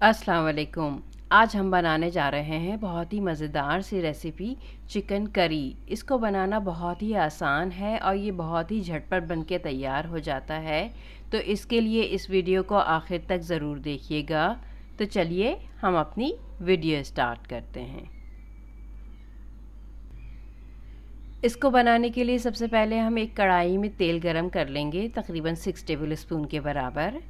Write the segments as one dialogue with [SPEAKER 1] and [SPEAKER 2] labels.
[SPEAKER 1] अस्सलाम वालेकुम। आज हम बनाने जा रहे हैं बहुत ही मज़ेदार सी रेसिपी चिकन करी इसको बनाना बहुत ही आसान है और ये बहुत ही झटपट बन के तैयार हो जाता है। तो इसके लिए इस वीडियो को आखिर तक ज़रूर देखिएगा। तो चलिए हम अपनी वीडियो स्टार्ट करते हैं। इसको बनाने के लिए सबसे पहले हम एक कढ़ाई में तेल गरम कर लेंगे, तकरीबन सिक्स टेबल स्पून के बराबर।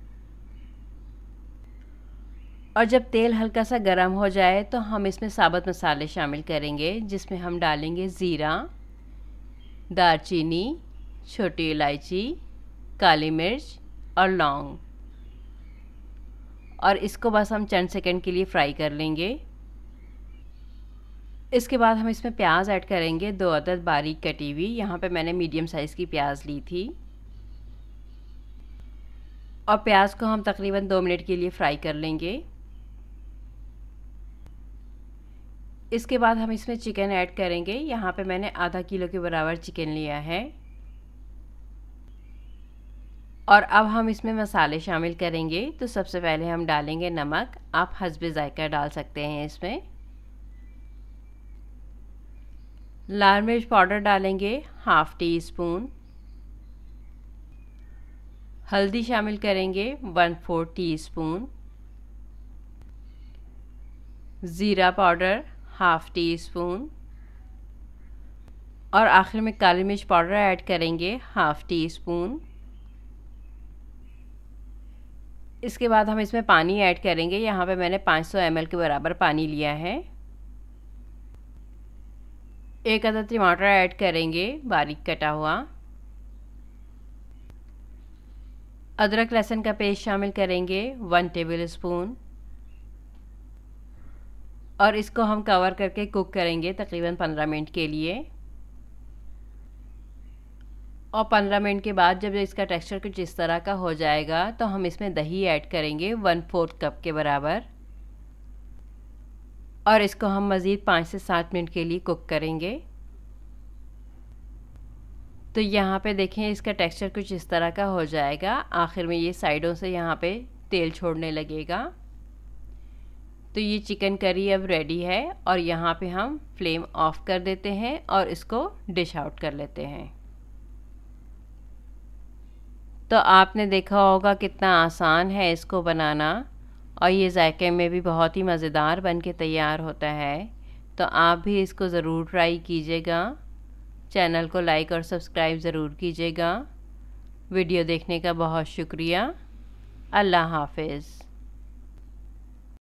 [SPEAKER 1] और जब तेल हल्का सा गर्म हो जाए तो हम इसमें साबुत मसाले शामिल करेंगे, जिसमें हम डालेंगे ज़ीरा दारचीनी छोटी इलायची, काली मिर्च और लौंग। और इसको बस हम चंद सेकंड के लिए फ्राई कर लेंगे। इसके बाद हम इसमें प्याज ऐड करेंगे, दो अदद बारीक कटी हुई। यहाँ पे मैंने मीडियम साइज़ की प्याज ली थी। और प्याज को हम तकरीबन दो मिनट के लिए फ्राई कर लेंगे। इसके बाद हम इसमें चिकन ऐड करेंगे। यहाँ पे मैंने आधा किलो के बराबर चिकन लिया है। और अब हम इसमें मसाले शामिल करेंगे। तो सबसे पहले हम डालेंगे नमक। आप हसब ज़ायका डाल सकते हैं इसमें। लाल मिर्च पाउडर डालेंगे हाफ़ टी स्पून हल्दी शामिल करेंगे वन फोर टी स्पून ज़ीरा पाउडर। हाफ़ टी स्पून और आखिर में काली मिर्च पाउडर ऐड करेंगे, हाफ़ टी स्पून इसके बाद हम इसमें पानी ऐड करेंगे, यहाँ पे मैंने 500 सौ के बराबर पानी लिया है। एक अदर टमाटर ऐड करेंगे, बारीक कटा हुआ। अदरक लहसुन का पेस्ट शामिल करेंगे, वन टेबल स्पून। और इसको हम कवर करके कुक करेंगे तकरीबन पंद्रह मिनट के लिए। और पंद्रह मिनट के बाद जब इसका टेक्सचर कुछ इस तरह का हो जाएगा तो हम इसमें दही ऐड करेंगे वन फोर्थ कप के बराबर। और इसको हम मज़ीद पाँच से सात मिनट के लिए कुक करेंगे। तो यहाँ पे देखें इसका टेक्सचर कुछ इस तरह का हो जाएगा। आखिर में ये साइडों से यहाँ पे तेल छोड़ने लगेगा। तो ये चिकन करी अब रेडी है और यहाँ पे हम फ्लेम ऑफ़ कर देते हैं और इसको डिश आउट कर लेते हैं। तो आपने देखा होगा कितना आसान है इसको बनाना और ये जायके में भी बहुत ही मज़ेदार बन के तैयार होता है। तो आप भी इसको ज़रूर ट्राई कीजिएगा। चैनल को लाइक और सब्सक्राइब ज़रूर कीजिएगा। वीडियो देखने का बहुत शुक्रिया। अल्लाह हाफिज़।